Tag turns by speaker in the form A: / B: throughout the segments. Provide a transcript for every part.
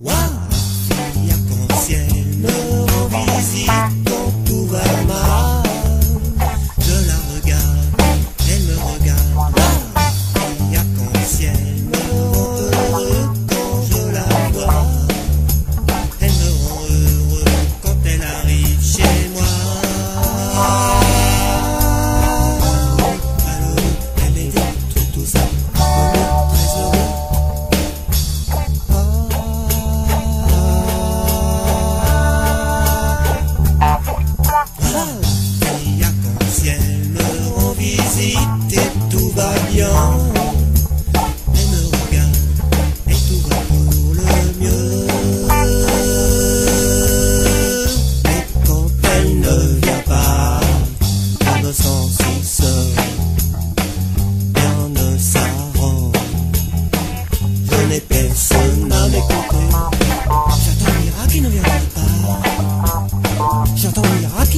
A: wow, ya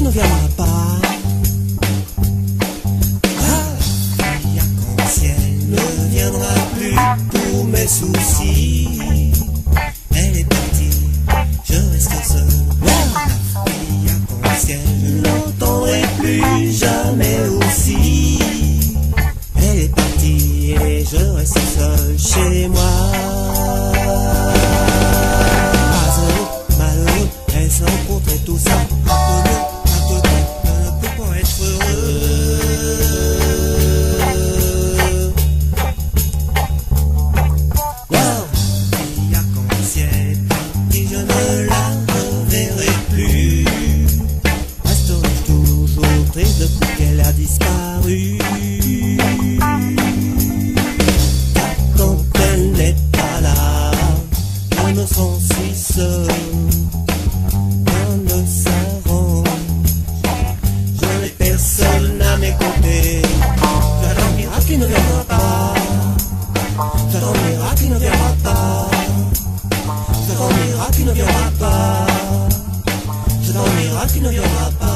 A: ne viendra pas. Ah, fille arc-en-ciel ne viendra plus pour mes soucis. Elle est partie, je reste seul. Ah, la fille arc-en-ciel, je l'entendrai plus jamais aussi. Elle est partie et je reste seul chez moi. Quand elle n'est pas là, sens si seul. Rien ne s'arrange. Je n'ai personne à mes côtés. J'attends miracle qui ne viendra pas. J'attends miracle qui ne viendra pas. J'attends miracle qui ne viendra pas. J'attends miracle qui ne viendra